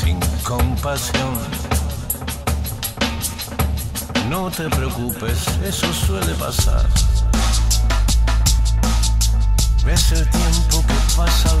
sin compasión. No te preocupes, eso suele pasar. Ves el tiempo que pasa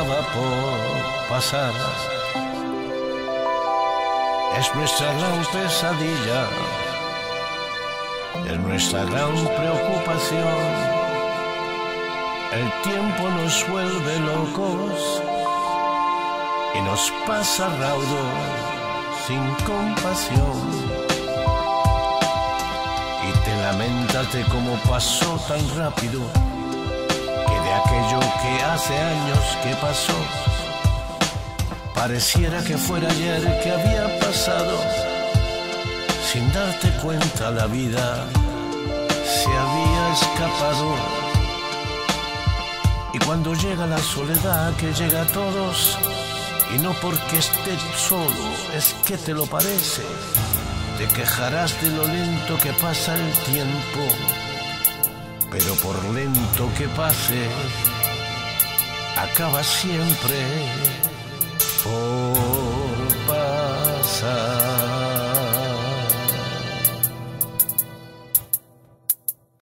acaba por pasar. Es nuestra gran pesadilla, es nuestra gran preocupación. El tiempo nos vuelve locos y nos pasa raudo sin compasión. Y te lamentas de cómo pasó tan rápido hace años que pasó, pareciera que fuera ayer que había pasado. Sin darte cuenta la vida se había escapado. Y cuando llega la soledad que llega a todos, y no porque estés solo, es que te lo parece, te quejarás de lo lento que pasa el tiempo, pero por lento que pase, acaba siempre por pasar.